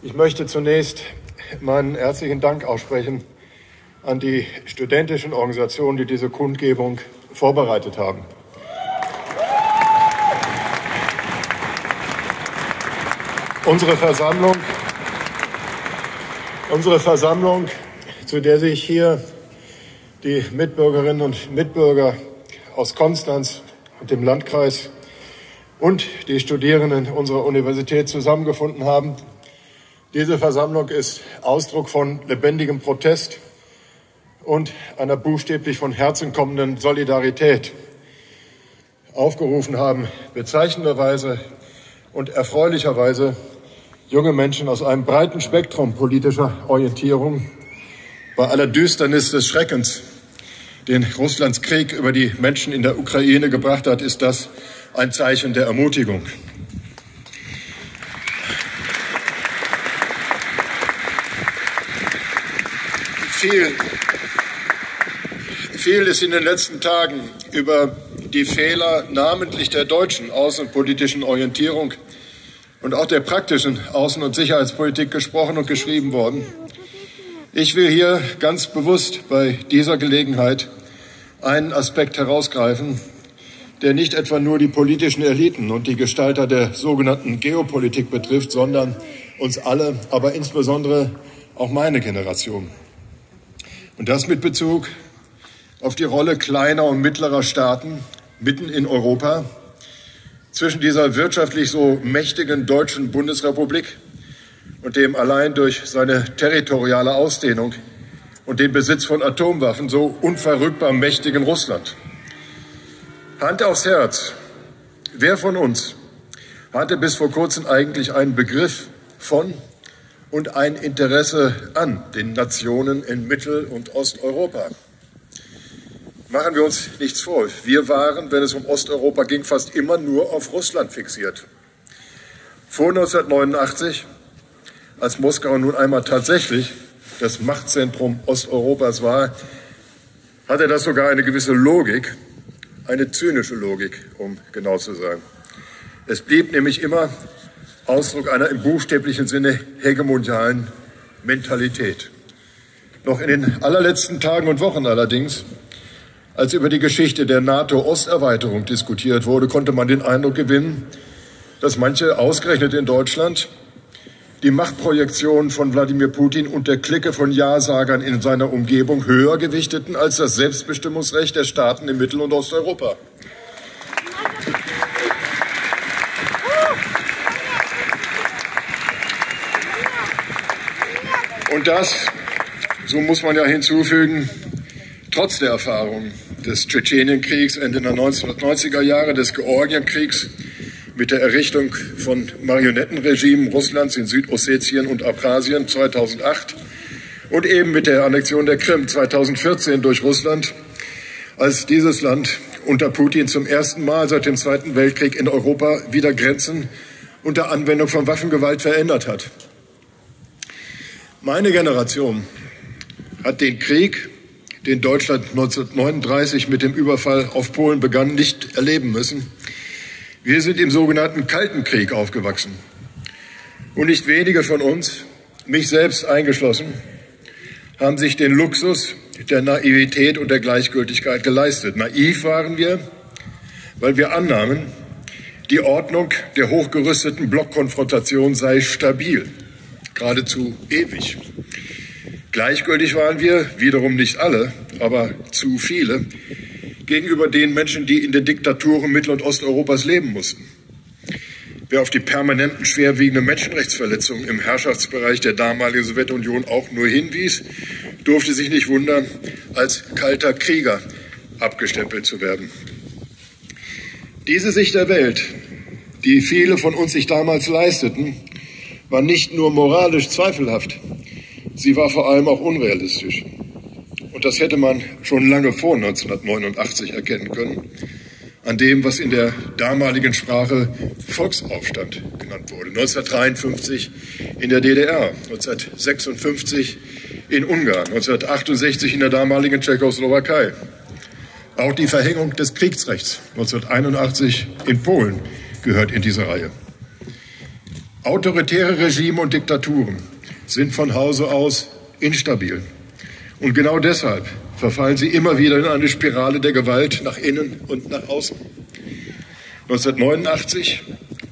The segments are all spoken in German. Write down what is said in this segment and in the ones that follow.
Ich möchte zunächst meinen herzlichen Dank aussprechen an die studentischen Organisationen, die diese Kundgebung vorbereitet haben. Unsere Versammlung, unsere Versammlung, zu der sich hier die Mitbürgerinnen und Mitbürger aus Konstanz und dem Landkreis und die Studierenden unserer Universität zusammengefunden haben. Diese Versammlung ist Ausdruck von lebendigem Protest und einer buchstäblich von Herzen kommenden Solidarität. Aufgerufen haben bezeichnenderweise und erfreulicherweise junge Menschen aus einem breiten Spektrum politischer Orientierung bei aller Düsternis des Schreckens, den Russlands Krieg über die Menschen in der Ukraine gebracht hat, ist das ein Zeichen der Ermutigung. Viel, viel ist in den letzten Tagen über die Fehler namentlich der deutschen außenpolitischen Orientierung und auch der praktischen Außen- und Sicherheitspolitik gesprochen und geschrieben worden. Ich will hier ganz bewusst bei dieser Gelegenheit einen Aspekt herausgreifen, der nicht etwa nur die politischen Eliten und die Gestalter der sogenannten Geopolitik betrifft, sondern uns alle, aber insbesondere auch meine Generation. Und das mit Bezug auf die Rolle kleiner und mittlerer Staaten mitten in Europa zwischen dieser wirtschaftlich so mächtigen deutschen Bundesrepublik und dem allein durch seine territoriale Ausdehnung und den Besitz von Atomwaffen so unverrückbar mächtigen Russland. Hand aufs Herz. Wer von uns hatte bis vor kurzem eigentlich einen Begriff von und ein Interesse an den Nationen in Mittel- und Osteuropa? Machen wir uns nichts vor. Wir waren, wenn es um Osteuropa ging, fast immer nur auf Russland fixiert. Vor 1989, als Moskau nun einmal tatsächlich das Machtzentrum Osteuropas war, hatte das sogar eine gewisse Logik, eine zynische Logik, um genau zu sein. Es blieb nämlich immer Ausdruck einer im buchstäblichen Sinne hegemonialen Mentalität. Noch in den allerletzten Tagen und Wochen allerdings, als über die Geschichte der NATO-Osterweiterung diskutiert wurde, konnte man den Eindruck gewinnen, dass manche ausgerechnet in Deutschland die Machtprojektion von Wladimir Putin und der Clique von Ja-Sagern in seiner Umgebung höher gewichteten als das Selbstbestimmungsrecht der Staaten in Mittel- und Osteuropa. Und das, so muss man ja hinzufügen, trotz der Erfahrung des Tschetschenienkriegs Ende der 1990er Jahre, des Georgienkriegs, mit der Errichtung von Marionettenregimen Russlands in Südossetien und Abkhazien 2008 und eben mit der Annexion der Krim 2014 durch Russland, als dieses Land unter Putin zum ersten Mal seit dem Zweiten Weltkrieg in Europa wieder Grenzen unter Anwendung von Waffengewalt verändert hat. Meine Generation hat den Krieg, den Deutschland 1939 mit dem Überfall auf Polen begann, nicht erleben müssen. Wir sind im sogenannten Kalten Krieg aufgewachsen. Und nicht wenige von uns, mich selbst eingeschlossen, haben sich den Luxus der Naivität und der Gleichgültigkeit geleistet. Naiv waren wir, weil wir annahmen, die Ordnung der hochgerüsteten Blockkonfrontation sei stabil, geradezu ewig. Gleichgültig waren wir, wiederum nicht alle, aber zu viele, gegenüber den Menschen, die in den Diktaturen Mittel- und Osteuropas leben mussten. Wer auf die permanenten schwerwiegenden Menschenrechtsverletzungen im Herrschaftsbereich der damaligen Sowjetunion auch nur hinwies, durfte sich nicht wundern, als kalter Krieger abgestempelt zu werden. Diese Sicht der Welt, die viele von uns sich damals leisteten, war nicht nur moralisch zweifelhaft, sie war vor allem auch unrealistisch. Und das hätte man schon lange vor 1989 erkennen können, an dem, was in der damaligen Sprache Volksaufstand genannt wurde. 1953 in der DDR, 1956 in Ungarn, 1968 in der damaligen Tschechoslowakei. Auch die Verhängung des Kriegsrechts 1981 in Polen gehört in diese Reihe. Autoritäre Regime und Diktaturen sind von Hause aus instabil. Und genau deshalb verfallen sie immer wieder in eine Spirale der Gewalt nach innen und nach außen. 1989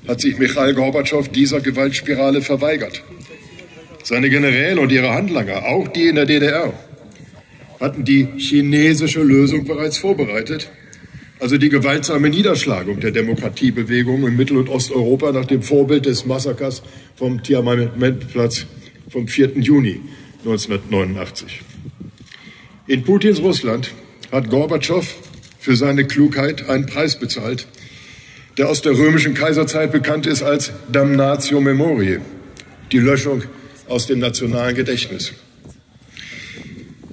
hat sich Michail Gorbatschow dieser Gewaltspirale verweigert. Seine Generäle und ihre Handlanger, auch die in der DDR, hatten die chinesische Lösung bereits vorbereitet, also die gewaltsame Niederschlagung der Demokratiebewegung in Mittel- und Osteuropa nach dem Vorbild des Massakers vom Tiananmen-Platz vom 4. Juni 1989. In Putins Russland hat Gorbatschow für seine Klugheit einen Preis bezahlt, der aus der römischen Kaiserzeit bekannt ist als Damnatio Memoriae, die Löschung aus dem nationalen Gedächtnis.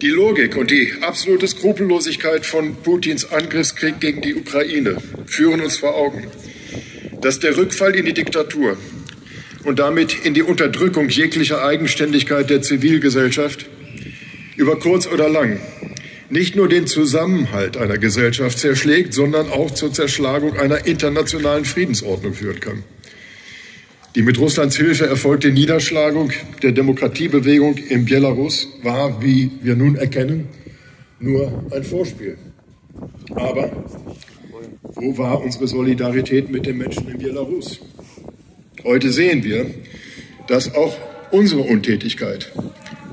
Die Logik und die absolute Skrupellosigkeit von Putins Angriffskrieg gegen die Ukraine führen uns vor Augen, dass der Rückfall in die Diktatur und damit in die Unterdrückung jeglicher Eigenständigkeit der Zivilgesellschaft über kurz oder lang nicht nur den Zusammenhalt einer Gesellschaft zerschlägt, sondern auch zur Zerschlagung einer internationalen Friedensordnung führen kann. Die mit Russlands Hilfe erfolgte Niederschlagung der Demokratiebewegung in Belarus war, wie wir nun erkennen, nur ein Vorspiel. Aber wo war unsere Solidarität mit den Menschen in Belarus? Heute sehen wir, dass auch unsere Untätigkeit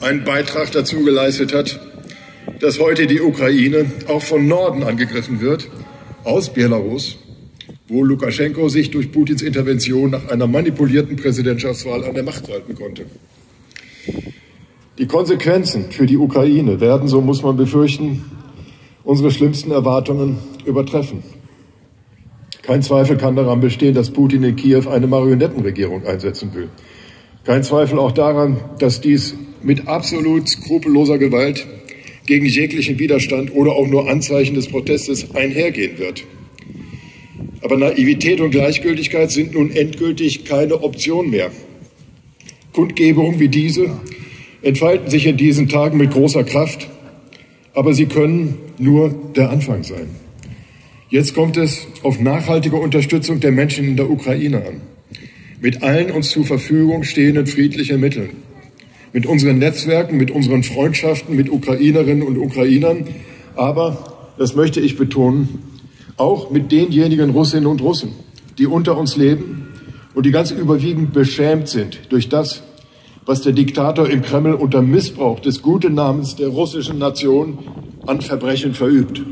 einen Beitrag dazu geleistet hat, dass heute die Ukraine auch von Norden angegriffen wird, aus Belarus, wo Lukaschenko sich durch Putins Intervention nach einer manipulierten Präsidentschaftswahl an der Macht halten konnte. Die Konsequenzen für die Ukraine werden, so muss man befürchten, unsere schlimmsten Erwartungen übertreffen. Kein Zweifel kann daran bestehen, dass Putin in Kiew eine Marionettenregierung einsetzen will. Kein Zweifel auch daran, dass dies mit absolut skrupelloser Gewalt gegen jeglichen Widerstand oder auch nur Anzeichen des Protestes einhergehen wird. Aber Naivität und Gleichgültigkeit sind nun endgültig keine Option mehr. Kundgebungen wie diese entfalten sich in diesen Tagen mit großer Kraft, aber sie können nur der Anfang sein. Jetzt kommt es auf nachhaltige Unterstützung der Menschen in der Ukraine an, mit allen uns zur Verfügung stehenden friedlichen Mitteln, mit unseren Netzwerken, mit unseren Freundschaften mit Ukrainerinnen und Ukrainern, aber, das möchte ich betonen, auch mit denjenigen Russinnen und Russen, die unter uns leben und die ganz überwiegend beschämt sind durch das, was der Diktator im Kreml unter Missbrauch des guten Namens der russischen Nation an Verbrechen verübt.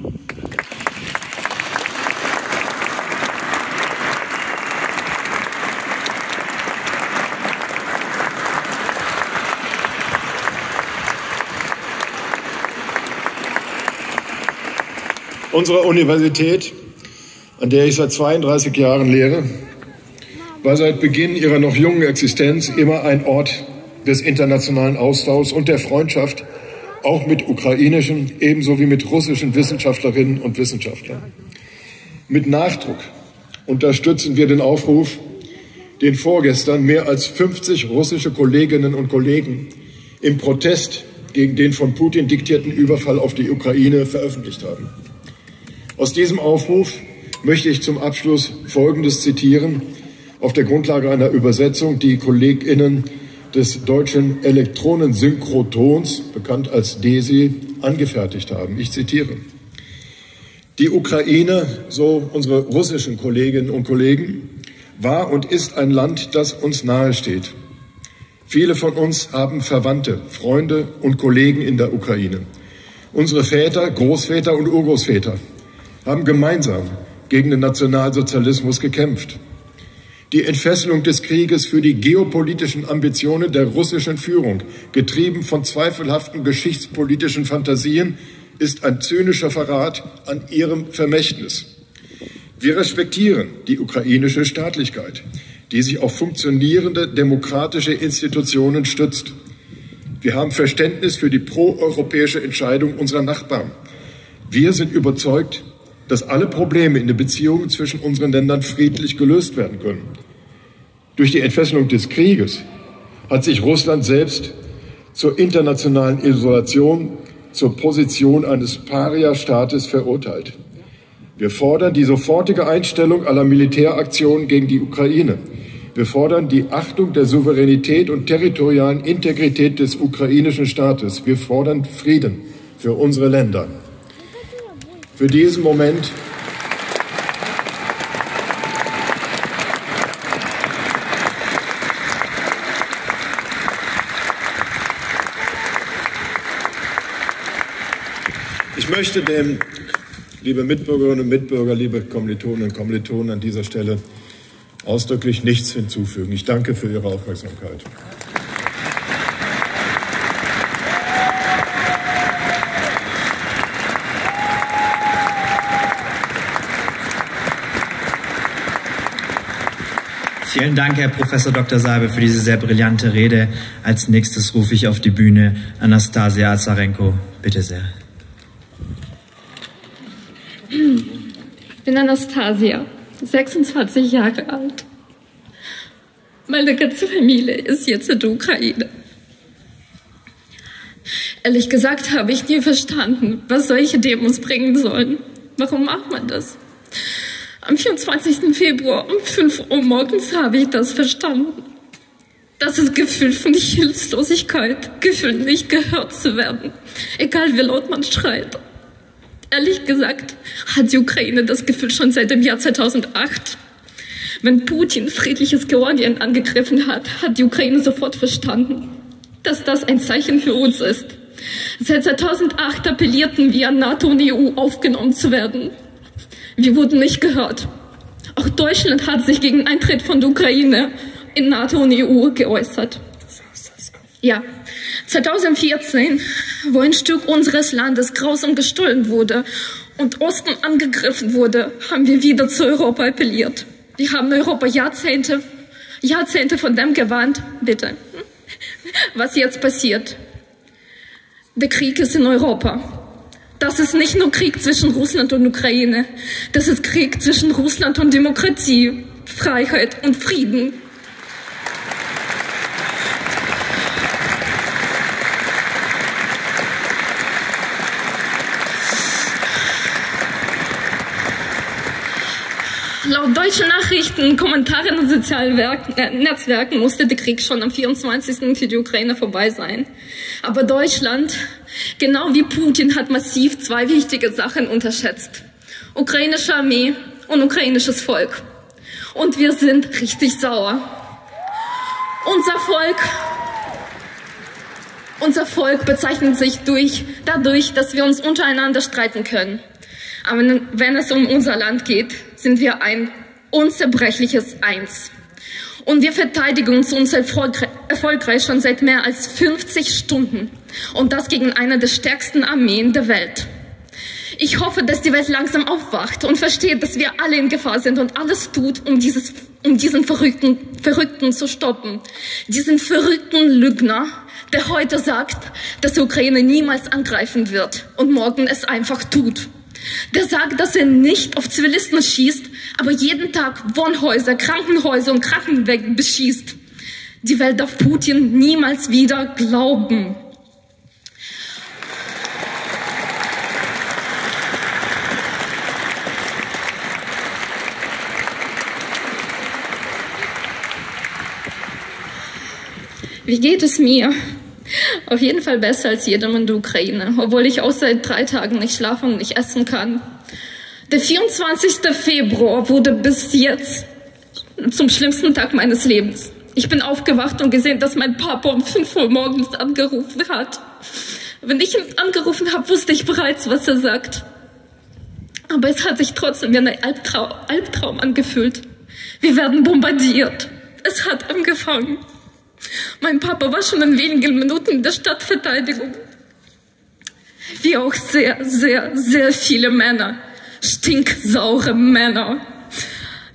Unsere Universität an der ich seit 32 Jahren lehre, war seit Beginn ihrer noch jungen Existenz immer ein Ort des internationalen Austauschs und der Freundschaft, auch mit ukrainischen ebenso wie mit russischen Wissenschaftlerinnen und Wissenschaftlern. Mit Nachdruck unterstützen wir den Aufruf, den vorgestern mehr als 50 russische Kolleginnen und Kollegen im Protest gegen den von Putin diktierten Überfall auf die Ukraine veröffentlicht haben. Aus diesem Aufruf möchte ich zum Abschluss Folgendes zitieren, auf der Grundlage einer Übersetzung, die KollegInnen des deutschen Elektronensynchrotrons, bekannt als DESI, angefertigt haben. Ich zitiere. Die Ukraine, so unsere russischen Kolleginnen und Kollegen, war und ist ein Land, das uns nahesteht. Viele von uns haben Verwandte, Freunde und Kollegen in der Ukraine. Unsere Väter, Großväter und Urgroßväter haben gemeinsam gegen den Nationalsozialismus gekämpft. Die Entfesselung des Krieges für die geopolitischen Ambitionen der russischen Führung, getrieben von zweifelhaften geschichtspolitischen Fantasien, ist ein zynischer Verrat an ihrem Vermächtnis. Wir respektieren die ukrainische Staatlichkeit, die sich auf funktionierende demokratische Institutionen stützt. Wir haben Verständnis für die proeuropäische Entscheidung unserer Nachbarn. Wir sind überzeugt, dass alle Probleme in den Beziehungen zwischen unseren Ländern friedlich gelöst werden können. Durch die Entfesselung des Krieges hat sich Russland selbst zur internationalen Isolation, zur Position eines Paria-Staates verurteilt. Wir fordern die sofortige Einstellung aller Militäraktionen gegen die Ukraine. Wir fordern die Achtung der Souveränität und territorialen Integrität des ukrainischen Staates. Wir fordern Frieden für unsere Länder. Für diesen Moment Ich möchte dem, liebe Mitbürgerinnen und Mitbürger, liebe Kommilitonen und Kommilitonen, an dieser Stelle ausdrücklich nichts hinzufügen. Ich danke für Ihre Aufmerksamkeit. Vielen Dank, Herr Professor Dr. Salbe, für diese sehr brillante Rede. Als nächstes rufe ich auf die Bühne Anastasia Azarenko. Bitte sehr. Ich bin Anastasia, 26 Jahre alt. Meine ganze Familie ist jetzt in der Ukraine. Ehrlich gesagt habe ich nie verstanden, was solche Demos bringen sollen. Warum macht man das? Am 24. Februar um 5 Uhr morgens habe ich das verstanden. Das ist Gefühl von Hilflosigkeit, Gefühl nicht gehört zu werden, egal wie laut man schreit. Ehrlich gesagt hat die Ukraine das Gefühl schon seit dem Jahr 2008. Wenn Putin friedliches Georgien angegriffen hat, hat die Ukraine sofort verstanden, dass das ein Zeichen für uns ist. Seit 2008 appellierten wir an NATO und EU aufgenommen zu werden. Wir wurden nicht gehört. Auch Deutschland hat sich gegen Eintritt von der Ukraine in NATO und EU geäußert. Ja, 2014, wo ein Stück unseres Landes grausam gestohlen wurde und Osten angegriffen wurde, haben wir wieder zu Europa appelliert. Wir haben Europa Jahrzehnte, Jahrzehnte von dem gewarnt. Bitte, was jetzt passiert? Der Krieg ist in Europa. Das ist nicht nur Krieg zwischen Russland und Ukraine. Das ist Krieg zwischen Russland und Demokratie, Freiheit und Frieden. Laut Nachrichten, Kommentaren und sozialen Werken, äh, Netzwerken musste der Krieg schon am 24. für die Ukraine vorbei sein. Aber Deutschland Genau wie Putin hat massiv zwei wichtige Sachen unterschätzt. Ukrainische Armee und ukrainisches Volk. Und wir sind richtig sauer. Unser Volk, unser Volk bezeichnet sich durch, dadurch, dass wir uns untereinander streiten können. Aber wenn es um unser Land geht, sind wir ein unzerbrechliches Eins. Und wir verteidigen uns erfolgreich schon seit mehr als 50 Stunden. Und das gegen eine der stärksten Armeen der Welt. Ich hoffe, dass die Welt langsam aufwacht und versteht, dass wir alle in Gefahr sind und alles tut, um, dieses, um diesen Verrückten, Verrückten zu stoppen. Diesen verrückten Lügner, der heute sagt, dass die Ukraine niemals angreifen wird und morgen es einfach tut der sagt, dass er nicht auf Zivilisten schießt, aber jeden Tag Wohnhäuser, Krankenhäuser und Krankenwegen beschießt. Die Welt darf Putin niemals wieder glauben. Wie geht es mir? Auf jeden Fall besser als jeder in der Ukraine, obwohl ich auch seit drei Tagen nicht schlafen und nicht essen kann. Der 24. Februar wurde bis jetzt zum schlimmsten Tag meines Lebens. Ich bin aufgewacht und gesehen, dass mein Papa um 5 Uhr morgens angerufen hat. Wenn ich ihn angerufen habe, wusste ich bereits, was er sagt. Aber es hat sich trotzdem wie ein Albtraum, Albtraum angefühlt. Wir werden bombardiert. Es hat angefangen. Mein Papa war schon in wenigen Minuten in der Stadtverteidigung. Wie auch sehr, sehr, sehr viele Männer. Stinksaure Männer.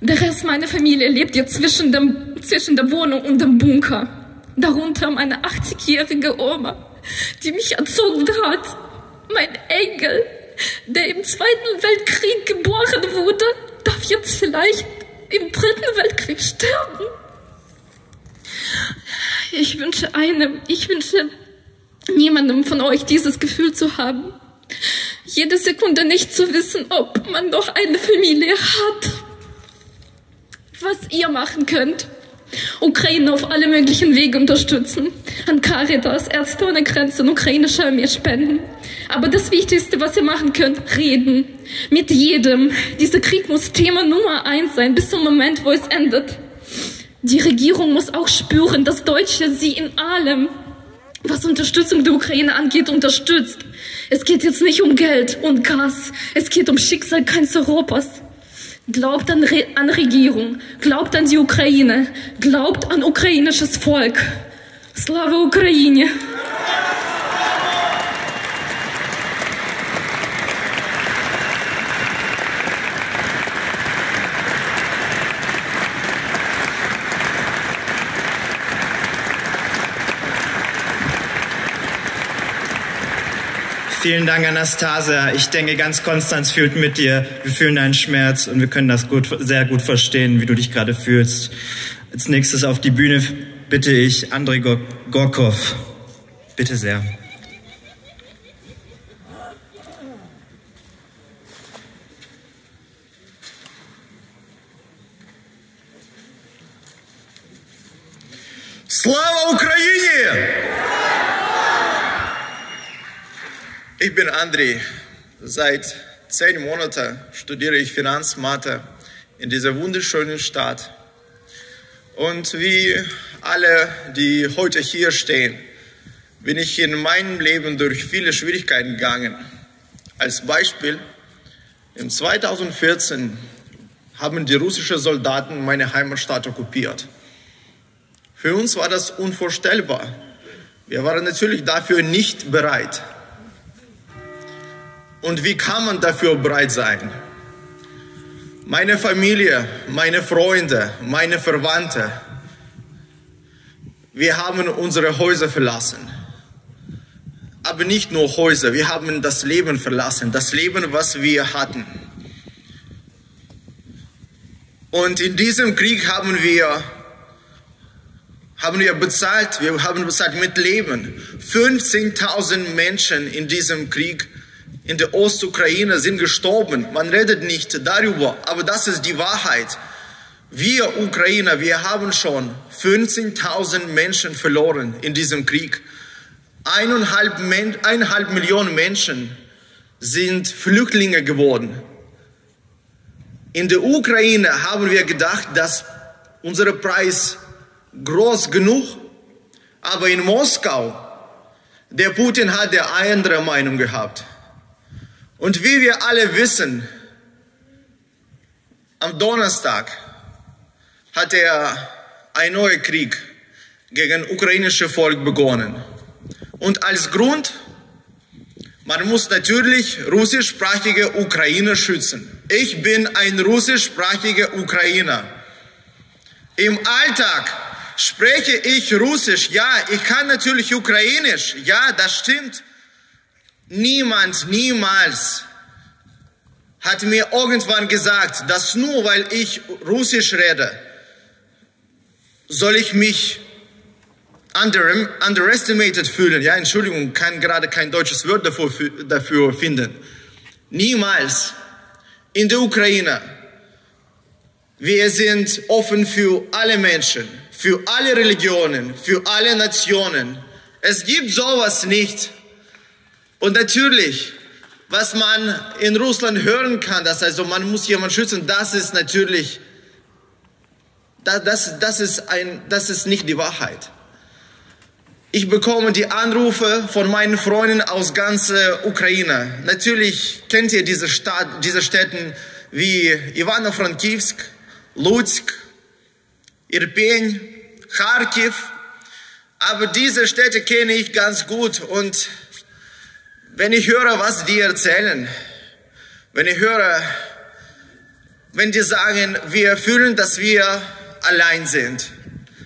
Der Rest meiner Familie lebt jetzt zwischen, dem, zwischen der Wohnung und dem Bunker. Darunter meine 80-jährige Oma, die mich erzogen hat. Mein Engel, der im Zweiten Weltkrieg geboren wurde, darf jetzt vielleicht im Dritten Weltkrieg sterben. Ich wünsche einem, ich wünsche niemandem von euch dieses Gefühl zu haben. Jede Sekunde nicht zu wissen, ob man noch eine Familie hat. Was ihr machen könnt, Ukraine auf alle möglichen Wege unterstützen. An Caritas, Ärzte ohne Grenzen, ukrainische Armee spenden. Aber das Wichtigste, was ihr machen könnt, reden. Mit jedem. Dieser Krieg muss Thema Nummer eins sein, bis zum Moment, wo es endet. Die Regierung muss auch spüren, dass Deutsche sie in allem, was Unterstützung der Ukraine angeht, unterstützt. Es geht jetzt nicht um Geld und Gas. Es geht um Schicksal ganz Europas. Glaubt an, Re an Regierung, glaubt an die Ukraine, glaubt an ukrainisches Volk. Slava Ukraine! Vielen Dank, Anastasia. Ich denke, ganz Konstanz fühlt mit dir. Wir fühlen deinen Schmerz und wir können das gut, sehr gut verstehen, wie du dich gerade fühlst. Als nächstes auf die Bühne bitte ich Andrei Gorkov. Bitte sehr. Слава Україні! Ich bin André. Seit zehn Monaten studiere ich Finanzmathe in dieser wunderschönen Stadt. Und wie alle, die heute hier stehen, bin ich in meinem Leben durch viele Schwierigkeiten gegangen. Als Beispiel, im 2014 haben die russischen Soldaten meine Heimatstadt okkupiert. Für uns war das unvorstellbar. Wir waren natürlich dafür nicht bereit. Und wie kann man dafür bereit sein? Meine Familie, meine Freunde, meine Verwandte, wir haben unsere Häuser verlassen. Aber nicht nur Häuser, wir haben das Leben verlassen, das Leben, was wir hatten. Und in diesem Krieg haben wir, haben wir bezahlt, wir haben bezahlt mit Leben. 15.000 Menschen in diesem Krieg in der Ostukraine sind gestorben. Man redet nicht darüber, aber das ist die Wahrheit. Wir Ukrainer, wir haben schon 15.000 Menschen verloren in diesem Krieg. Eineinhalb, eineinhalb Millionen Menschen sind Flüchtlinge geworden. In der Ukraine haben wir gedacht, dass unser Preis groß genug, aber in Moskau, der Putin hat eine andere Meinung gehabt. Und wie wir alle wissen, am Donnerstag hat er ein neuer Krieg gegen ukrainische Volk begonnen. Und als Grund, man muss natürlich russischsprachige Ukrainer schützen. Ich bin ein russischsprachiger Ukrainer. Im Alltag spreche ich Russisch. Ja, ich kann natürlich Ukrainisch. Ja, das stimmt. Niemand, niemals hat mir irgendwann gesagt, dass nur weil ich Russisch rede, soll ich mich under, underestimated fühlen. Ja, Entschuldigung, kann gerade kein deutsches Wort dafür, dafür finden. Niemals. In der Ukraine. Wir sind offen für alle Menschen, für alle Religionen, für alle Nationen. Es gibt sowas nicht. Und natürlich, was man in Russland hören kann, dass also man muss jemanden schützen, das ist natürlich, das, das, das, ist ein, das ist nicht die Wahrheit. Ich bekomme die Anrufe von meinen Freunden aus ganzer Ukraine. Natürlich kennt ihr diese, Stadt, diese Städte wie Ivano-Frankivsk, Lutsk, Irpin, Kharkiv. Aber diese Städte kenne ich ganz gut und wenn ich höre, was die erzählen, wenn ich höre, wenn die sagen, wir fühlen, dass wir allein sind.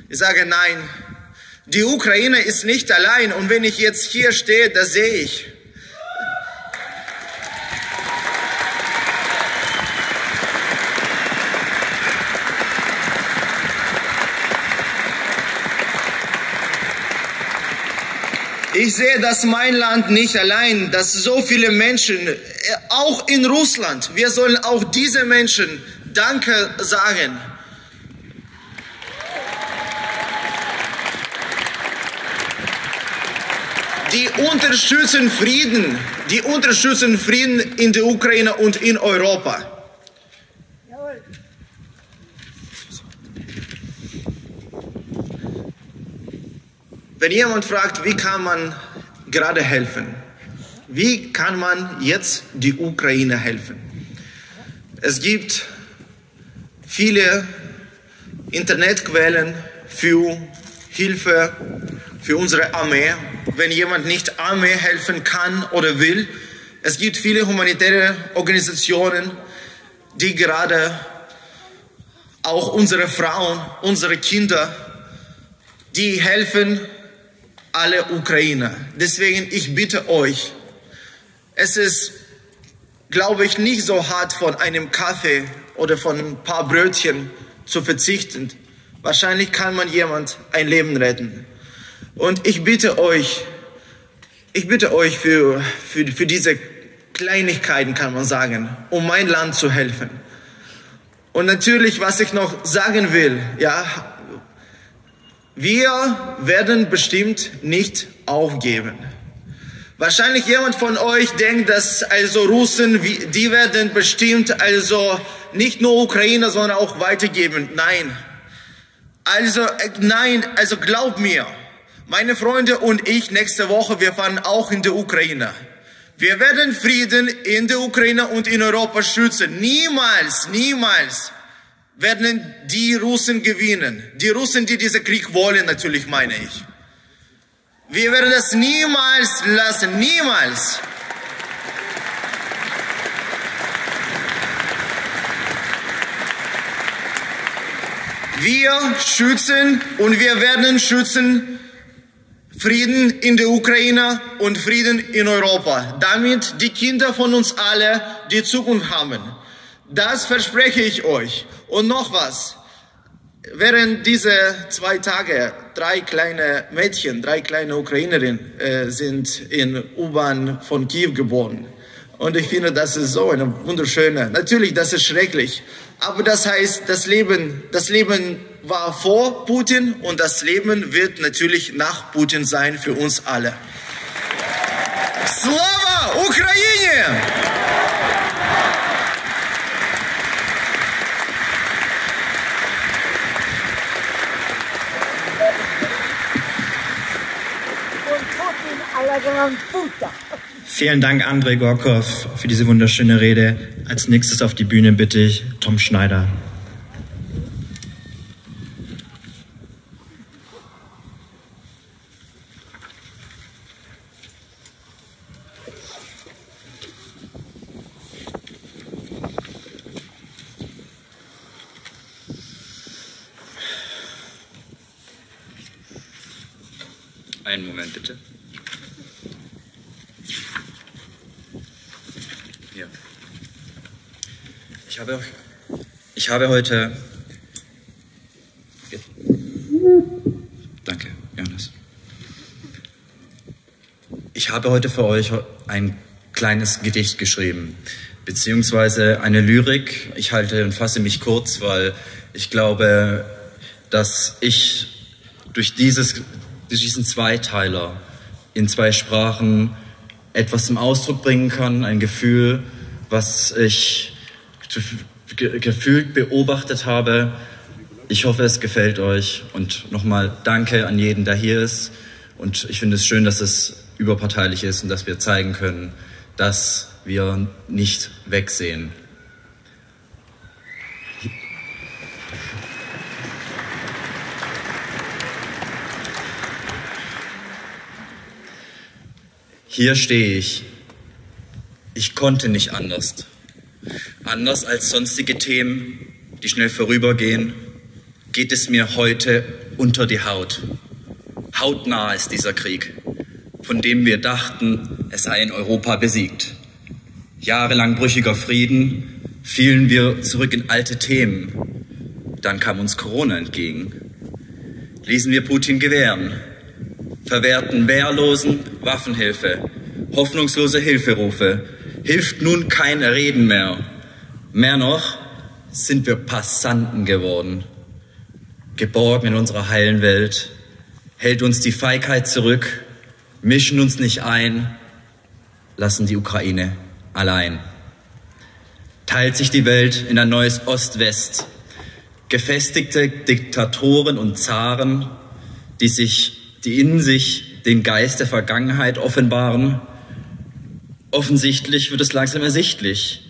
Ich sage nein, die Ukraine ist nicht allein und wenn ich jetzt hier stehe, da sehe ich, Ich sehe, dass mein Land nicht allein, dass so viele Menschen, äh, auch in Russland, wir sollen auch diese Menschen Danke sagen. Die unterstützen Frieden, die unterstützen Frieden in der Ukraine und in Europa. Wenn jemand fragt, wie kann man gerade helfen? Wie kann man jetzt die Ukraine helfen? Es gibt viele Internetquellen für Hilfe für unsere Armee, wenn jemand nicht Armee helfen kann oder will. Es gibt viele humanitäre Organisationen, die gerade auch unsere Frauen, unsere Kinder, die helfen alle Ukrainer. Deswegen, ich bitte euch, es ist, glaube ich, nicht so hart von einem Kaffee oder von ein paar Brötchen zu verzichten. Wahrscheinlich kann man jemand ein Leben retten. Und ich bitte euch, ich bitte euch für, für, für diese Kleinigkeiten, kann man sagen, um mein Land zu helfen. Und natürlich, was ich noch sagen will, ja, wir werden bestimmt nicht aufgeben. Wahrscheinlich jemand von euch denkt, dass also Russen, die werden bestimmt also nicht nur Ukraine, sondern auch weitergeben. Nein. Also, äh, nein, also glaub mir, meine Freunde und ich nächste Woche, wir fahren auch in der Ukraine. Wir werden Frieden in der Ukraine und in Europa schützen. Niemals, niemals werden die Russen gewinnen. Die Russen, die diesen Krieg wollen, natürlich meine ich. Wir werden das niemals lassen, niemals. Wir schützen und wir werden schützen Frieden in der Ukraine und Frieden in Europa, damit die Kinder von uns alle die Zukunft haben. Das verspreche ich euch. Und noch was. Während diese zwei Tage drei kleine Mädchen, drei kleine Ukrainerinnen äh, sind in U-Bahn von Kiew geboren. Und ich finde, das ist so eine wunderschöne. Natürlich, das ist schrecklich. Aber das heißt, das Leben, das Leben war vor Putin und das Leben wird natürlich nach Putin sein für uns alle. Slava Ukraine! Vielen Dank, Andrei Gorkov, für diese wunderschöne Rede. Als nächstes auf die Bühne bitte ich Tom Schneider. Einen Moment bitte. Ja. Ich habe, ich habe heute. Danke, Jonas. Ich habe heute für euch ein kleines Gedicht geschrieben, beziehungsweise eine Lyrik. Ich halte und fasse mich kurz, weil ich glaube, dass ich durch dieses diesen Zweiteiler in zwei Sprachen etwas zum Ausdruck bringen kann, ein Gefühl, was ich gefühlt beobachtet habe. Ich hoffe, es gefällt euch und nochmal danke an jeden, der hier ist. Und ich finde es schön, dass es überparteilich ist und dass wir zeigen können, dass wir nicht wegsehen. Hier stehe ich. Ich konnte nicht anders. Anders als sonstige Themen, die schnell vorübergehen, geht es mir heute unter die Haut. Hautnah ist dieser Krieg, von dem wir dachten, es sei in Europa besiegt. Jahrelang brüchiger Frieden, fielen wir zurück in alte Themen. Dann kam uns Corona entgegen. Ließen wir Putin gewähren, verwehrten Wehrlosen Waffenhilfe, hoffnungslose Hilferufe, hilft nun kein Reden mehr. Mehr noch sind wir Passanten geworden. Geborgen in unserer heilen Welt hält uns die Feigheit zurück, mischen uns nicht ein, lassen die Ukraine allein. Teilt sich die Welt in ein neues Ost-West. Gefestigte Diktatoren und Zaren, die sich, die in sich den Geist der Vergangenheit offenbaren. Offensichtlich wird es langsam ersichtlich.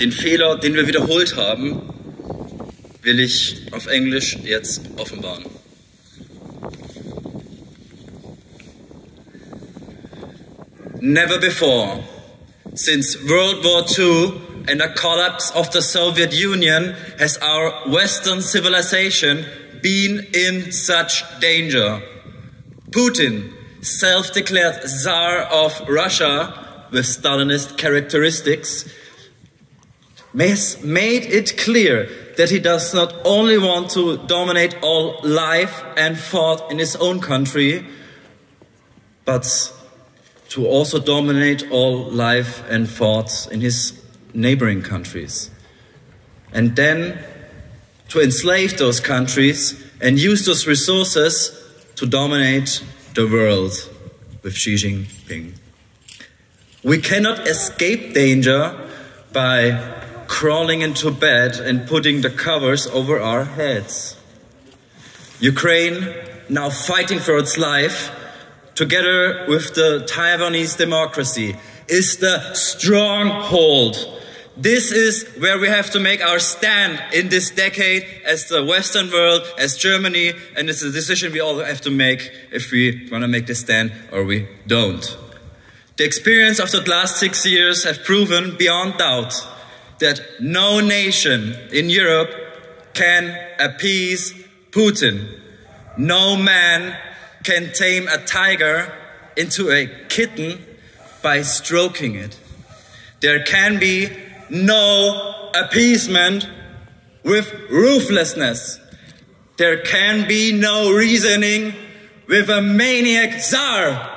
Den Fehler, den wir wiederholt haben, will ich auf Englisch jetzt offenbaren. Never before, since World War II and the collapse of the Soviet Union, has our Western civilization been in such danger. Putin, self declared Tsar of Russia with Stalinist characteristics, made it clear that he does not only want to dominate all life and thought in his own country, but to also dominate all life and thought in his neighboring countries. And then to enslave those countries and use those resources to dominate the world with Xi Jinping. We cannot escape danger by crawling into bed and putting the covers over our heads. Ukraine, now fighting for its life, together with the Taiwanese democracy, is the stronghold. This is where we have to make our stand in this decade as the Western world, as Germany, and it's a decision we all have to make if we want to make this stand or we don't. The experience of the last six years have proven beyond doubt that no nation in Europe can appease Putin. No man can tame a tiger into a kitten by stroking it. There can be no appeasement with ruthlessness. There can be no reasoning with a maniac czar.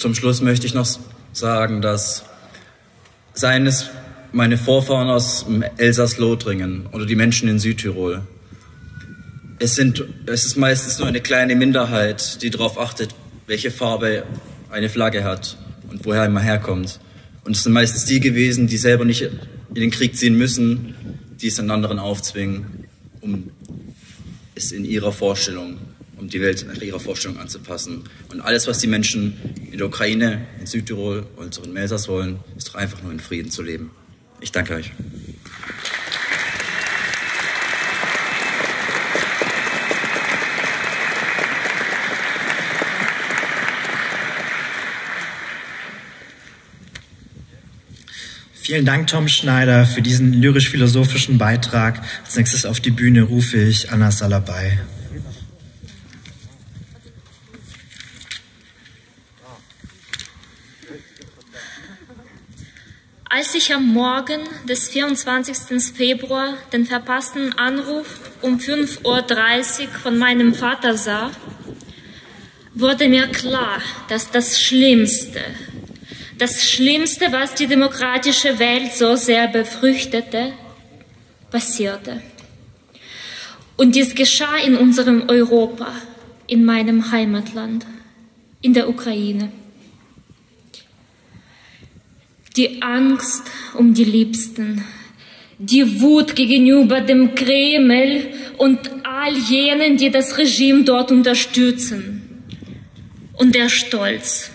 Zum Schluss möchte ich noch sagen, dass seien es meine Vorfahren aus Elsass-Lothringen oder die Menschen in Südtirol, es, sind, es ist meistens nur eine kleine Minderheit, die darauf achtet, welche Farbe eine Flagge hat und woher immer herkommt. Und es sind meistens die gewesen, die selber nicht in den Krieg ziehen müssen, die es an anderen aufzwingen, um es in ihrer Vorstellung die Welt nach ihrer Vorstellung anzupassen. Und alles, was die Menschen in der Ukraine, in Südtirol und in Melsas wollen, ist doch einfach nur in Frieden zu leben. Ich danke euch. Vielen Dank, Tom Schneider, für diesen lyrisch-philosophischen Beitrag. Als nächstes auf die Bühne rufe ich Anna Salabay. Als ich am Morgen des 24. Februar den verpassten Anruf um 5.30 Uhr von meinem Vater sah, wurde mir klar, dass das Schlimmste, das Schlimmste, was die demokratische Welt so sehr befürchtete, passierte. Und dies geschah in unserem Europa, in meinem Heimatland, in der Ukraine die Angst um die Liebsten, die Wut gegenüber dem Kreml und all jenen, die das Regime dort unterstützen. Und der Stolz,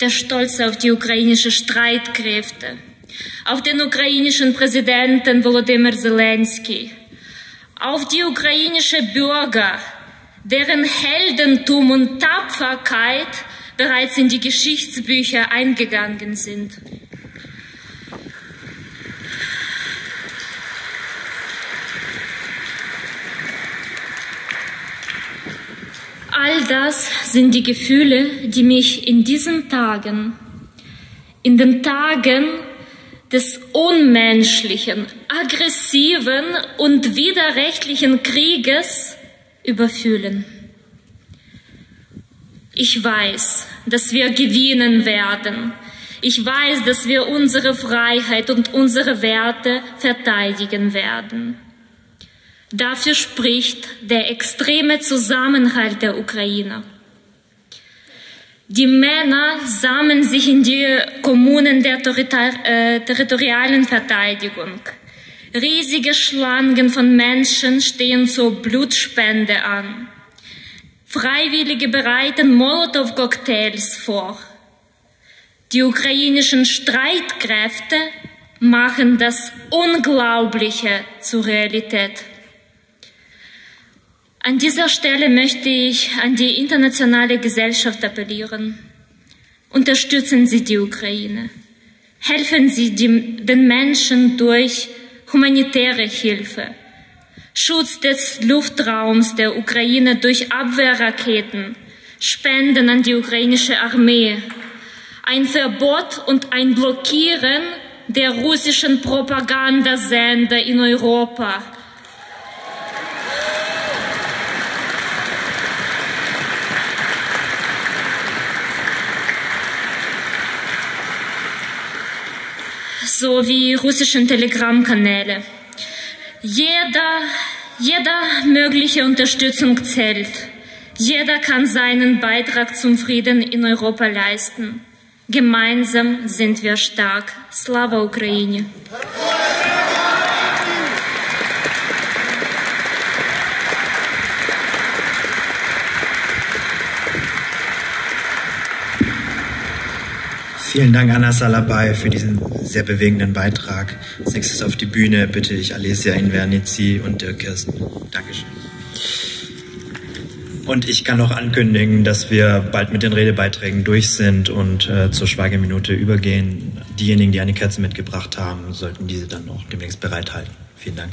der Stolz auf die ukrainischen Streitkräfte, auf den ukrainischen Präsidenten Volodymyr Zelensky, auf die ukrainischen Bürger, deren Heldentum und Tapferkeit bereits in die Geschichtsbücher eingegangen sind. All das sind die Gefühle, die mich in diesen Tagen, in den Tagen des unmenschlichen, aggressiven und widerrechtlichen Krieges überfühlen. Ich weiß, dass wir gewinnen werden. Ich weiß, dass wir unsere Freiheit und unsere Werte verteidigen werden. Dafür spricht der extreme Zusammenhalt der Ukrainer. Die Männer sammeln sich in die Kommunen der äh, territorialen Verteidigung. Riesige Schlangen von Menschen stehen zur Blutspende an. Freiwillige bereiten Molotow-Cocktails vor. Die ukrainischen Streitkräfte machen das Unglaubliche zur Realität. An dieser Stelle möchte ich an die internationale Gesellschaft appellieren. Unterstützen Sie die Ukraine. Helfen Sie den Menschen durch humanitäre Hilfe. Schutz des Luftraums der Ukraine durch Abwehrraketen, Spenden an die ukrainische Armee, ein Verbot und ein Blockieren der russischen Propagandasender in Europa. Sowie russischen Telegram-Kanäle. Jeder, jeder mögliche Unterstützung zählt. Jeder kann seinen Beitrag zum Frieden in Europa leisten. Gemeinsam sind wir stark. Slava Ukraine! Vielen Dank, Anna Salabay, für diesen sehr bewegenden Beitrag. Als nächstes auf die Bühne bitte ich Alessia Invernizi und Dirk Kirsten. Dankeschön. Und ich kann noch ankündigen, dass wir bald mit den Redebeiträgen durch sind und äh, zur Schweigeminute übergehen. Diejenigen, die eine Kerze mitgebracht haben, sollten diese dann auch demnächst bereithalten. Vielen Dank.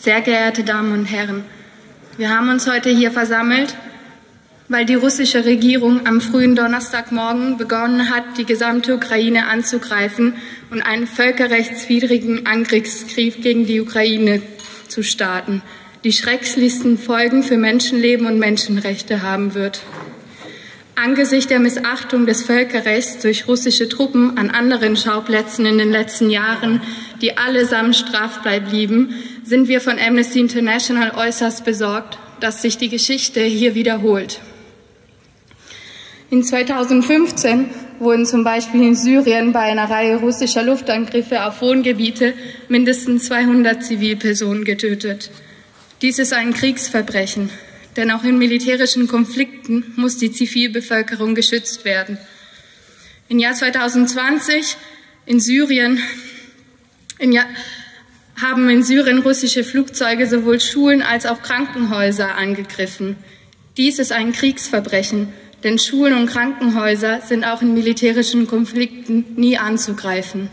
Sehr geehrte Damen und Herren, wir haben uns heute hier versammelt, weil die russische Regierung am frühen Donnerstagmorgen begonnen hat, die gesamte Ukraine anzugreifen und einen völkerrechtswidrigen Angriffskrieg gegen die Ukraine zu starten, die schrecklichsten Folgen für Menschenleben und Menschenrechte haben wird. Angesichts der Missachtung des Völkerrechts durch russische Truppen an anderen Schauplätzen in den letzten Jahren, die allesamt strafbar blieben, sind wir von Amnesty International äußerst besorgt, dass sich die Geschichte hier wiederholt. In 2015 wurden zum Beispiel in Syrien bei einer Reihe russischer Luftangriffe auf Wohngebiete mindestens 200 Zivilpersonen getötet. Dies ist ein Kriegsverbrechen, denn auch in militärischen Konflikten muss die Zivilbevölkerung geschützt werden. Im Jahr 2020 in Syrien, im Jahr, haben in Syrien russische Flugzeuge sowohl Schulen als auch Krankenhäuser angegriffen. Dies ist ein Kriegsverbrechen, denn Schulen und Krankenhäuser sind auch in militärischen Konflikten nie anzugreifen.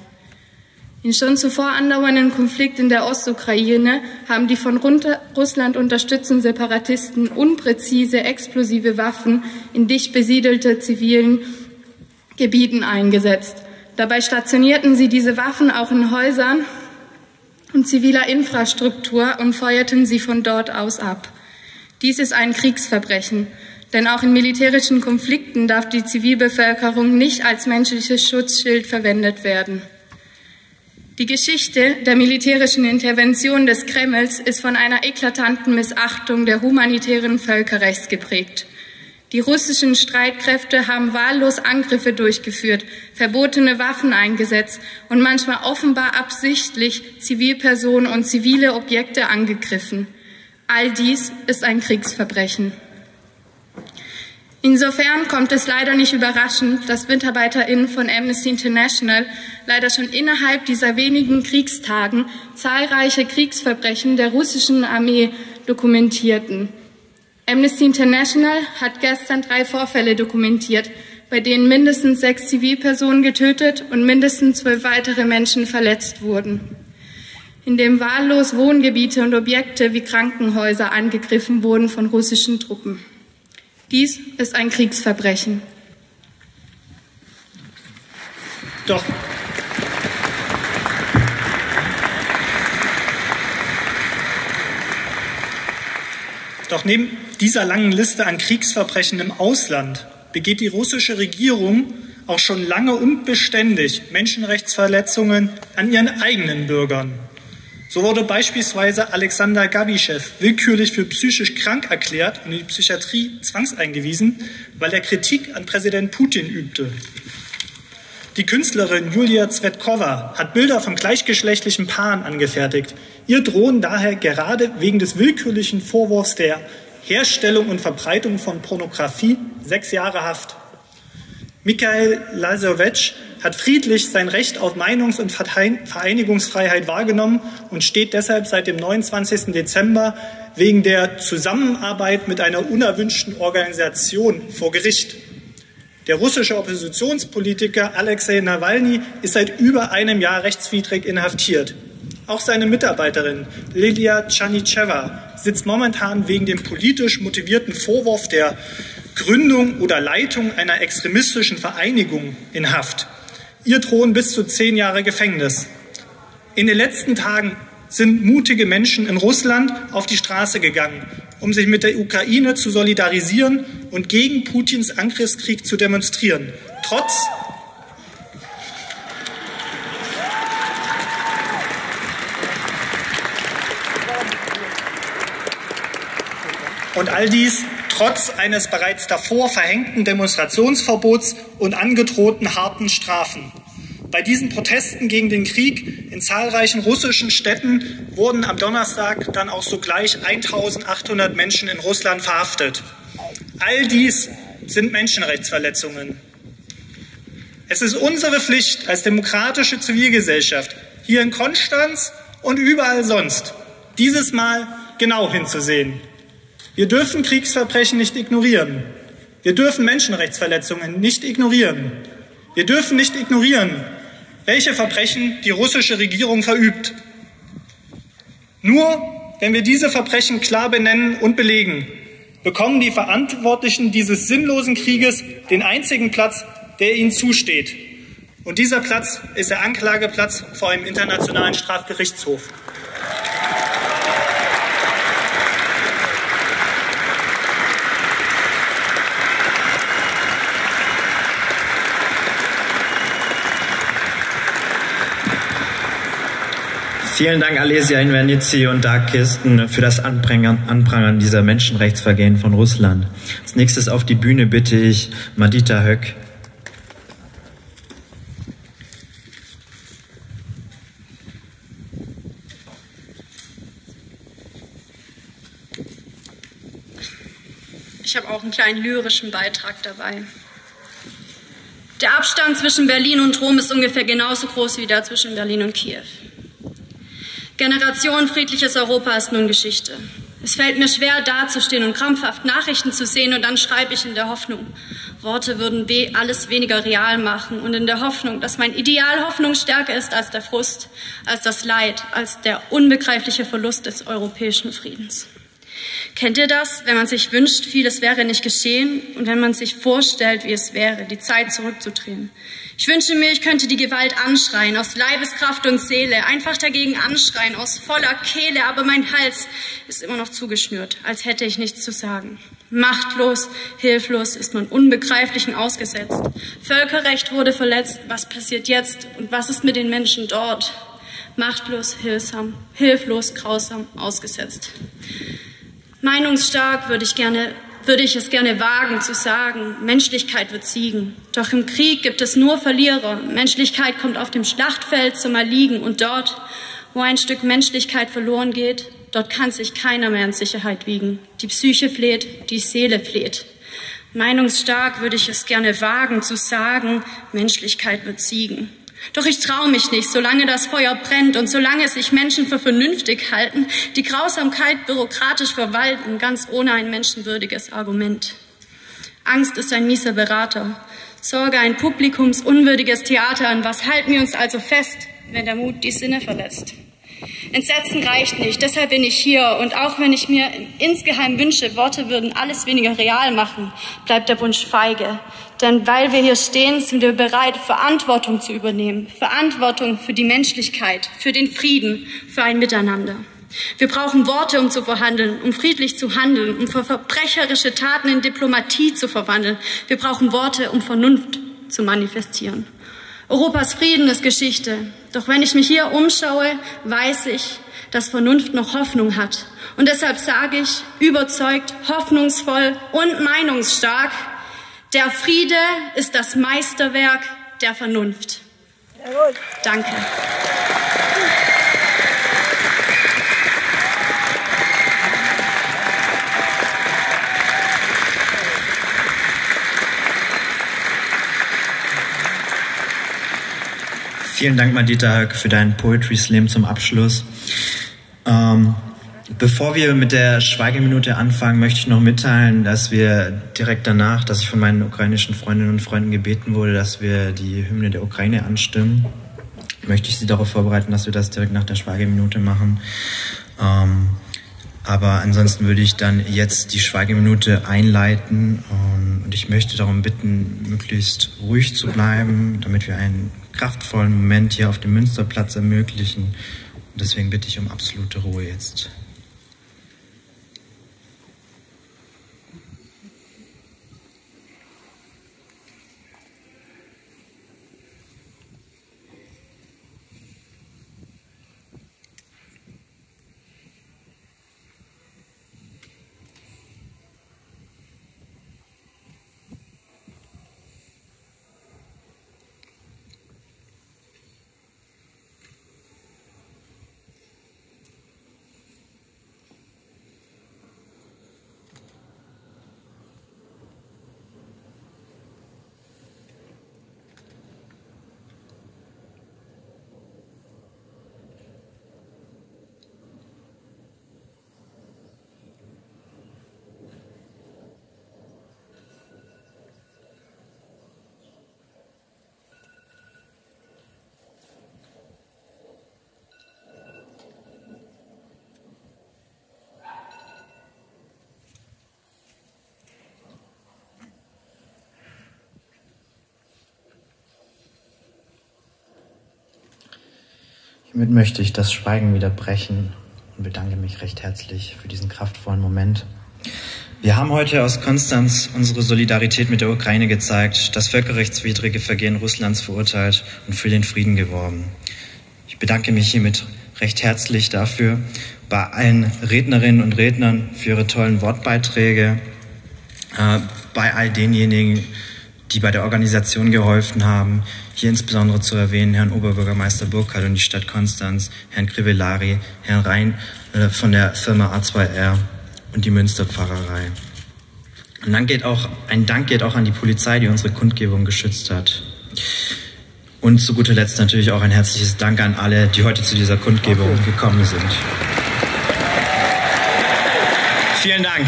In schon zuvor andauernden Konflikt in der Ostukraine haben die von Russland unterstützten Separatisten unpräzise explosive Waffen in dicht besiedelte zivilen Gebieten eingesetzt. Dabei stationierten sie diese Waffen auch in Häusern und ziviler Infrastruktur und feuerten sie von dort aus ab. Dies ist ein Kriegsverbrechen, denn auch in militärischen Konflikten darf die Zivilbevölkerung nicht als menschliches Schutzschild verwendet werden. Die Geschichte der militärischen Intervention des Kremls ist von einer eklatanten Missachtung der humanitären Völkerrechts geprägt. Die russischen Streitkräfte haben wahllos Angriffe durchgeführt, verbotene Waffen eingesetzt und manchmal offenbar absichtlich Zivilpersonen und zivile Objekte angegriffen. All dies ist ein Kriegsverbrechen. Insofern kommt es leider nicht überraschend, dass MitarbeiterInnen von Amnesty International leider schon innerhalb dieser wenigen Kriegstagen zahlreiche Kriegsverbrechen der russischen Armee dokumentierten. Amnesty International hat gestern drei Vorfälle dokumentiert, bei denen mindestens sechs Zivilpersonen getötet und mindestens zwölf weitere Menschen verletzt wurden, in dem wahllos Wohngebiete und Objekte wie Krankenhäuser angegriffen wurden von russischen Truppen. Dies ist ein Kriegsverbrechen. Doch. Doch neben dieser langen Liste an Kriegsverbrechen im Ausland begeht die russische Regierung auch schon lange und beständig Menschenrechtsverletzungen an ihren eigenen Bürgern. So wurde beispielsweise Alexander Gabischew willkürlich für psychisch krank erklärt und in die Psychiatrie zwangseingewiesen, weil er Kritik an Präsident Putin übte. Die Künstlerin Julia Zvetkova hat Bilder von gleichgeschlechtlichen Paaren angefertigt. Ihr drohen daher gerade wegen des willkürlichen Vorwurfs der Herstellung und Verbreitung von Pornografie sechs Jahre Haft. Mikhail Lazowetsch hat friedlich sein Recht auf Meinungs- und Vereinigungsfreiheit wahrgenommen und steht deshalb seit dem 29. Dezember wegen der Zusammenarbeit mit einer unerwünschten Organisation vor Gericht. Der russische Oppositionspolitiker Alexei Nawalny ist seit über einem Jahr rechtswidrig inhaftiert. Auch seine Mitarbeiterin Lilia Tschanicheva sitzt momentan wegen dem politisch motivierten Vorwurf der Gründung oder Leitung einer extremistischen Vereinigung in Haft. Ihr drohen bis zu zehn Jahre Gefängnis. In den letzten Tagen sind mutige Menschen in Russland auf die Straße gegangen, um sich mit der Ukraine zu solidarisieren und gegen Putins Angriffskrieg zu demonstrieren. Trotz Und all dies trotz eines bereits davor verhängten Demonstrationsverbots und angedrohten harten Strafen. Bei diesen Protesten gegen den Krieg in zahlreichen russischen Städten wurden am Donnerstag dann auch sogleich 1800 Menschen in Russland verhaftet. All dies sind Menschenrechtsverletzungen. Es ist unsere Pflicht als demokratische Zivilgesellschaft, hier in Konstanz und überall sonst, dieses Mal genau hinzusehen. Wir dürfen Kriegsverbrechen nicht ignorieren. Wir dürfen Menschenrechtsverletzungen nicht ignorieren. Wir dürfen nicht ignorieren, welche Verbrechen die russische Regierung verübt. Nur wenn wir diese Verbrechen klar benennen und belegen, bekommen die Verantwortlichen dieses sinnlosen Krieges den einzigen Platz, der ihnen zusteht. Und dieser Platz ist der Anklageplatz vor einem internationalen Strafgerichtshof. Vielen Dank, Alesia Invernizi und Dark Kirsten, für das Anprangern dieser Menschenrechtsvergehen von Russland. Als nächstes auf die Bühne bitte ich Madita Höck. Ich habe auch einen kleinen lyrischen Beitrag dabei. Der Abstand zwischen Berlin und Rom ist ungefähr genauso groß wie der zwischen Berlin und Kiew. Generation friedliches Europa ist nun Geschichte. Es fällt mir schwer, dazustehen und krampfhaft Nachrichten zu sehen und dann schreibe ich in der Hoffnung, Worte würden alles weniger real machen und in der Hoffnung, dass mein Ideal Hoffnung stärker ist als der Frust, als das Leid, als der unbegreifliche Verlust des europäischen Friedens. Kennt ihr das, wenn man sich wünscht, vieles wäre nicht geschehen und wenn man sich vorstellt, wie es wäre, die Zeit zurückzudrehen? Ich wünsche mir, ich könnte die Gewalt anschreien, aus Leibeskraft und Seele, einfach dagegen anschreien, aus voller Kehle, aber mein Hals ist immer noch zugeschnürt, als hätte ich nichts zu sagen. Machtlos, hilflos ist man Unbegreiflichen ausgesetzt. Völkerrecht wurde verletzt. Was passiert jetzt und was ist mit den Menschen dort? Machtlos, hilfsam, hilflos, grausam ausgesetzt. Meinungsstark würde ich gerne würde ich es gerne wagen zu sagen, Menschlichkeit wird siegen. Doch im Krieg gibt es nur Verlierer. Menschlichkeit kommt auf dem Schlachtfeld zum Erliegen und dort, wo ein Stück Menschlichkeit verloren geht, dort kann sich keiner mehr in Sicherheit wiegen. Die Psyche fleht, die Seele fleht. Meinungsstark würde ich es gerne wagen zu sagen, Menschlichkeit wird siegen. Doch ich traue mich nicht, solange das Feuer brennt und solange sich Menschen für vernünftig halten, die Grausamkeit bürokratisch verwalten, ganz ohne ein menschenwürdiges Argument. Angst ist ein mieser Berater, Sorge ein publikumsunwürdiges Theater. An was halten wir uns also fest, wenn der Mut die Sinne verletzt? Entsetzen reicht nicht, deshalb bin ich hier. Und auch wenn ich mir insgeheim wünsche, Worte würden alles weniger real machen, bleibt der Wunsch feige. Denn weil wir hier stehen, sind wir bereit, Verantwortung zu übernehmen. Verantwortung für die Menschlichkeit, für den Frieden, für ein Miteinander. Wir brauchen Worte, um zu verhandeln, um friedlich zu handeln, um verbrecherische Taten in Diplomatie zu verwandeln. Wir brauchen Worte, um Vernunft zu manifestieren. Europas Frieden ist Geschichte. Doch wenn ich mich hier umschaue, weiß ich, dass Vernunft noch Hoffnung hat. Und deshalb sage ich überzeugt, hoffnungsvoll und meinungsstark, der Friede ist das Meisterwerk der Vernunft. Danke. Vielen Dank, Madita Höck, für deinen Poetry Slam zum Abschluss. Ähm, bevor wir mit der Schweigeminute anfangen, möchte ich noch mitteilen, dass wir direkt danach, dass ich von meinen ukrainischen Freundinnen und Freunden gebeten wurde, dass wir die Hymne der Ukraine anstimmen. Möchte ich Sie darauf vorbereiten, dass wir das direkt nach der Schweigeminute machen. Ähm, aber ansonsten würde ich dann jetzt die Schweigeminute einleiten und ich möchte darum bitten, möglichst ruhig zu bleiben, damit wir einen kraftvollen Moment hier auf dem Münsterplatz ermöglichen. Und deswegen bitte ich um absolute Ruhe jetzt. Hiermit möchte ich das Schweigen wieder brechen und bedanke mich recht herzlich für diesen kraftvollen Moment. Wir haben heute aus Konstanz unsere Solidarität mit der Ukraine gezeigt, das völkerrechtswidrige Vergehen Russlands verurteilt und für den Frieden geworben. Ich bedanke mich hiermit recht herzlich dafür bei allen Rednerinnen und Rednern für ihre tollen Wortbeiträge, äh, bei all denjenigen, die bei der Organisation geholfen haben, hier insbesondere zu erwähnen Herrn Oberbürgermeister Burkhardt und die Stadt Konstanz, Herrn Crivellari, Herrn Rhein äh, von der Firma A2R und die Münsterpfarrerei. Und dann geht auch, ein Dank geht auch an die Polizei, die unsere Kundgebung geschützt hat. Und zu guter Letzt natürlich auch ein herzliches Dank an alle, die heute zu dieser Kundgebung gekommen sind. Vielen Dank.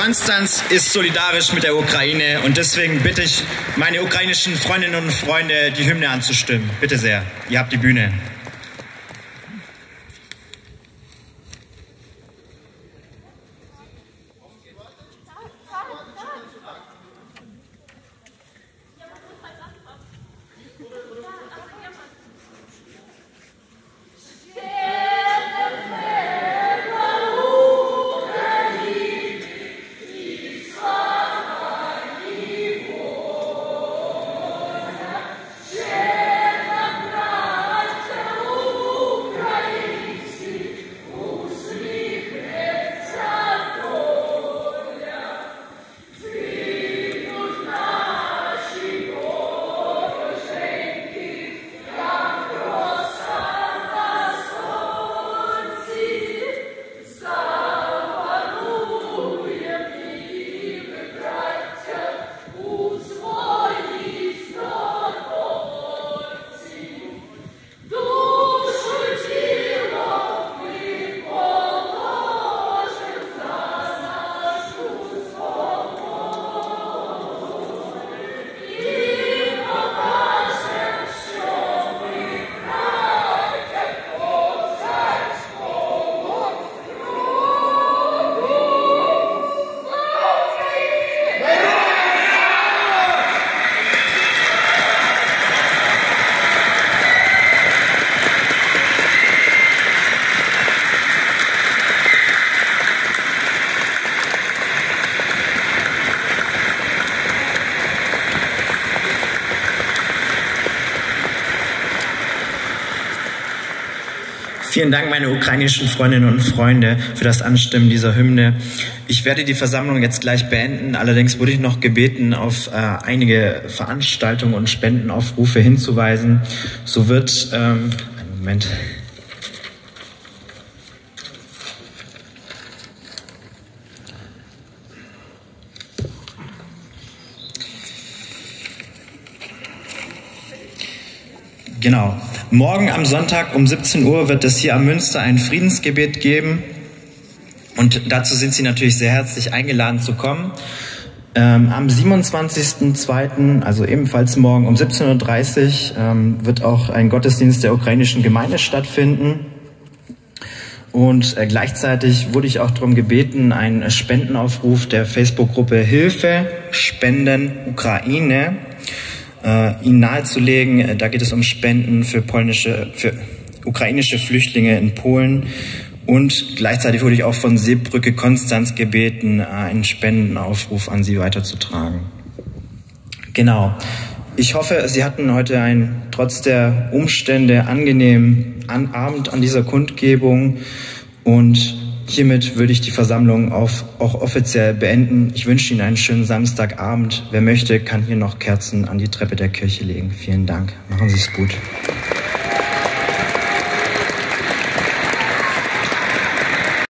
Konstanz ist solidarisch mit der Ukraine und deswegen bitte ich meine ukrainischen Freundinnen und Freunde, die Hymne anzustimmen. Bitte sehr, ihr habt die Bühne. Vielen Dank, meine ukrainischen Freundinnen und Freunde, für das Anstimmen dieser Hymne. Ich werde die Versammlung jetzt gleich beenden. Allerdings wurde ich noch gebeten, auf äh, einige Veranstaltungen und Spendenaufrufe hinzuweisen. So wird, ähm, einen Moment. Genau. Morgen am Sonntag um 17 Uhr wird es hier am Münster ein Friedensgebet geben. Und dazu sind Sie natürlich sehr herzlich eingeladen zu kommen. Ähm, am 27.02., also ebenfalls morgen um 17.30 Uhr, ähm, wird auch ein Gottesdienst der ukrainischen Gemeinde stattfinden. Und äh, gleichzeitig wurde ich auch darum gebeten, einen Spendenaufruf der Facebook-Gruppe Hilfe Spenden Ukraine äh, Ihnen nahezulegen. Äh, da geht es um Spenden für polnische, für ukrainische Flüchtlinge in Polen. Und gleichzeitig wurde ich auch von Seebrücke Konstanz gebeten, äh, einen Spendenaufruf an Sie weiterzutragen. Genau. Ich hoffe, Sie hatten heute einen trotz der Umstände angenehmen Abend an dieser Kundgebung und Hiermit würde ich die Versammlung auf, auch offiziell beenden. Ich wünsche Ihnen einen schönen Samstagabend. Wer möchte, kann hier noch Kerzen an die Treppe der Kirche legen. Vielen Dank. Machen Sie es gut.